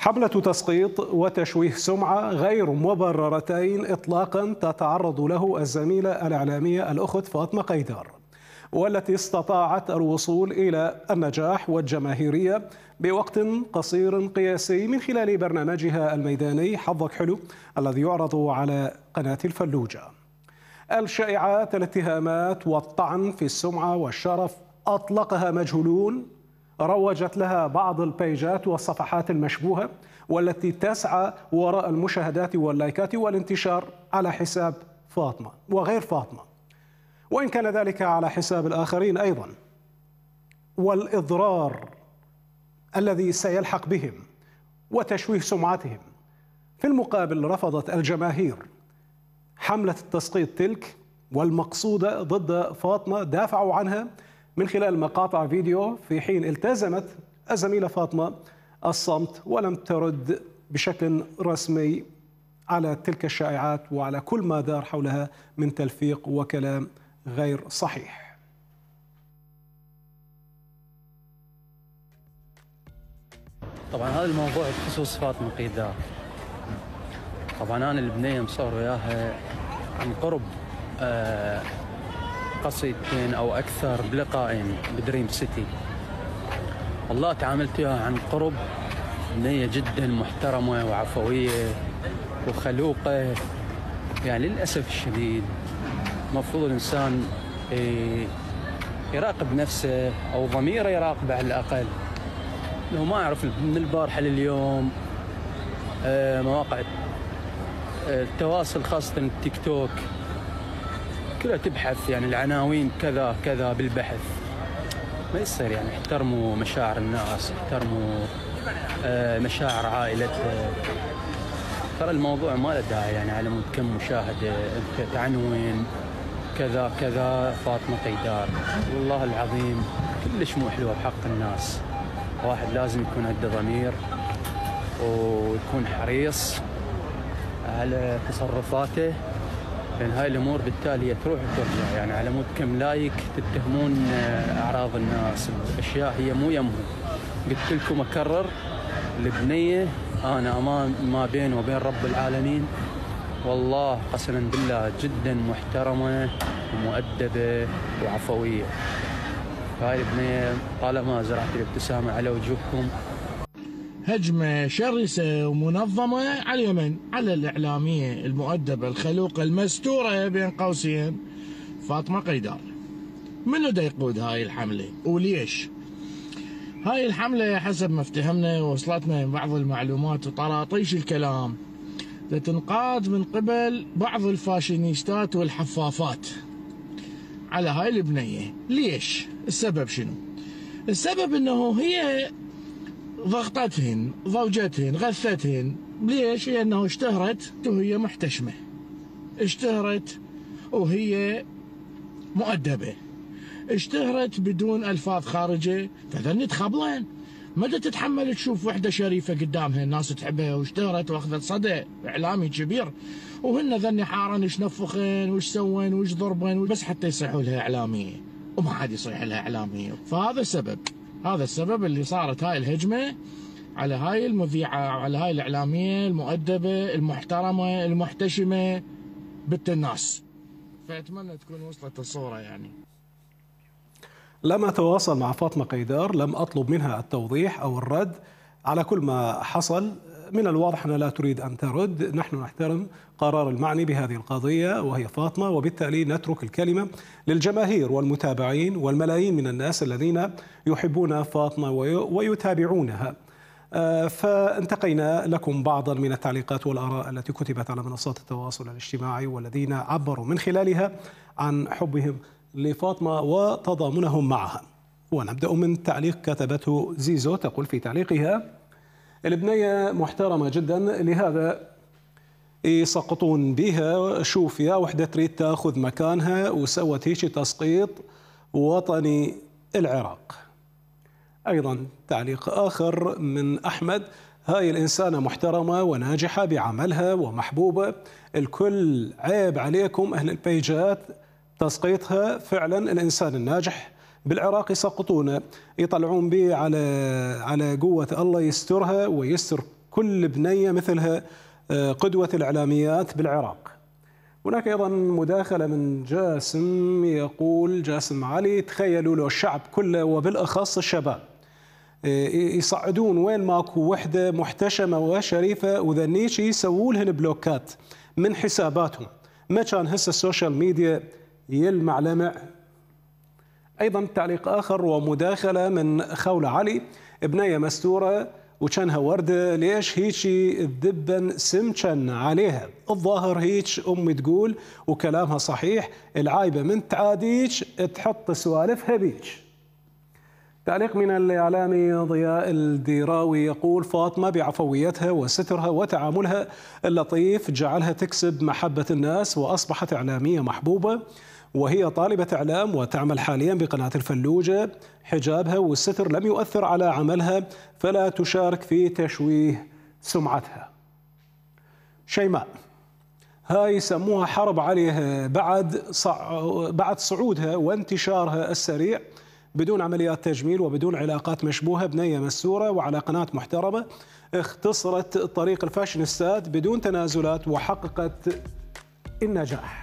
حملة تسقيط وتشويه سمعة غير مبررتين إطلاقا تتعرض له الزميلة الإعلامية الأخت فاطمة قيدار والتي استطاعت الوصول إلى النجاح والجماهيرية بوقت قصير قياسي من خلال برنامجها الميداني حظك حلو الذي يعرض على قناة الفلوجة. الشائعات الاتهامات والطعن في السمعة والشرف أطلقها مجهولون روجت لها بعض البيجات والصفحات المشبوهة والتي تسعى وراء المشاهدات واللايكات والانتشار على حساب فاطمة وغير فاطمة. وإن كان ذلك على حساب الآخرين أيضا. والإضرار الذي سيلحق بهم وتشويه سمعتهم. في المقابل رفضت الجماهير حملة التسقيط تلك والمقصودة ضد فاطمة دافعوا عنها من خلال مقاطع فيديو في حين التزمت الزميلة فاطمة الصمت ولم ترد بشكل رسمي على تلك الشائعات وعلى كل ما دار حولها من تلفيق وكلام غير صحيح. طبعا هذا الموضوع بخصوص فاطمة قيدار طبعا أنا البنية مصور وياها عن قرب آه قصيدتين أو أكثر بلقائين بدريم سيتي. والله تعاملت وياها عن قرب بنيه جدا محترمة وعفوية وخلوقة. يعني للأسف الشديد المفروض الإنسان إيه، يراقب نفسه أو ضميره يراقبه على الأقل. لو ما اعرف من البارحة لليوم آه، مواقع آه، التواصل خاصة التيك توك كلها تبحث يعني العناوين كذا كذا بالبحث. ما يصير يعني احترموا مشاعر الناس احترموا آه، مشاعر عائلتها ترى الموضوع ما له داعي يعني على مود كم مشاهده انت تعنون كذا كذا فاطمة قيدار. والله العظيم كلش مو حلوة بحق الناس. واحد لازم يكون عنده ضمير ويكون حريص على تصرفاته. لأن هاي الأمور بالتالي تروح وترجع. يعني على مود كم like تتهمون أعراض الناس. اشياء هي مو يمهم قلت لكم أكرر البنيه أنا أمان ما بيني وبين رب العالمين. والله قسما بالله جدا محترمة ومؤدبة وعفوية. هاي البنيه طالما زرعت الابتسامة على وجوهكم هجمة شرسة ومنظمة على اليمن على الإعلامية المؤدبة الخلوقة المستورة بين قوسين فاطمة قيدار. منو دا يقود هاي الحملة؟ وليش؟ هاي الحملة حسب ما افتهمنا وصلتنا من بعض المعلومات وطراطيش الكلام تنقاد من قبل بعض الفاشينيستات والحفافات على هاي البنية. ليش؟ السبب شنو؟ السبب إنه هي ضغطتهن ضوجتهن غثتهن. ليش؟ لأنه اشتهرت وهي محتشمة. اشتهرت وهي مؤدبة. اشتهرت بدون ألفاظ خارجة. فذن تخبلن متى تتحمل تشوف وحدة شريفة قدامها الناس تحبها واشتهرت وأخذت صدى. إعلامي كبير. وهن ذني حارن إيش نفخن وإيش سوين وإيش ضربن بس حتى يصيحوا لها إعلامية. وما حد يصيح لها إعلامية. فهذا السبب. هذا السبب اللي صارت هاي الهجمة على هاي المذيعة على هاي الإعلامية المؤدبة المحترمة المحتشمة بنت الناس. فأتمنى تكون وصلت الصورة يعني. لم أتواصل مع فاطمة قيدار لم أطلب منها التوضيح أو الرد. على كل ما حصل من الواضح أنها لا تريد أن ترد. نحن نحترم قرار المعني بهذه القضية وهي فاطمة وبالتالي نترك الكلمة للجماهير والمتابعين والملايين من الناس الذين يحبون فاطمة ويتابعونها. آه، فانتقينا لكم بعضا من التعليقات والآراء التي كتبت على منصات التواصل الاجتماعي والذين عبروا من خلالها عن حبهم لفاطمة وتضامنهم معها. ونبدأ من تعليق كتبته زيزو تقول في تعليقها البنية محترمة جدا. لهذا يسقطون بها شوف يا وحدة تريد تأخذ مكانها وسوت هيك تسقيط وطني العراق. أيضا تعليق آخر من أحمد. هاي الإنسانة محترمة وناجحة بعملها ومحبوبة. الكل عيب عليكم أهل البيجات. تسقيطها فعلا الإنسان الناجح بالعراق يسقطونه يطلعون به على على قوة الله يسترها ويستر كل بنية مثلها آه، قدوة الإعلاميات بالعراق. هناك أيضا مداخلة من جاسم يقول جاسم علي تخيلوا لو الشعب كله وبالأخص الشباب آه، يصعدون وين ماكو وحدة محتشمة وشريفة وذنيش يسووا لهن بلوكات من حساباتهم. ما كان هسه ال social media يلمع لمع أيضا تعليق آخر ومداخلة من خوله علي. بنيه مستورة وكانها ورده ليش هيجي الذبن سمكن عليها؟ الظاهر هيك أمي تقول وكلامها صحيح العايبة من تعاديك تحط سوالفها بيك تعليق من الإعلامي ضياء الديراوي يقول فاطمة بعفويتها وسترها وتعاملها اللطيف جعلها تكسب محبة الناس وأصبحت إعلامية محبوبة. وهي طالبة إعلام وتعمل حاليا بقناة الفلوجة. حجابها والستر لم يؤثر على عملها فلا تشارك في تشويه سمعتها. شيماء هاي يسموها حرب عليها بعد. بعد صعودها وانتشارها السريع. بدون عمليات تجميل وبدون علاقات مشبوهة بنية مسوره وعلى قناة محترمة اختصرت طريق الفاشينيستات بدون تنازلات وحققت النجاح.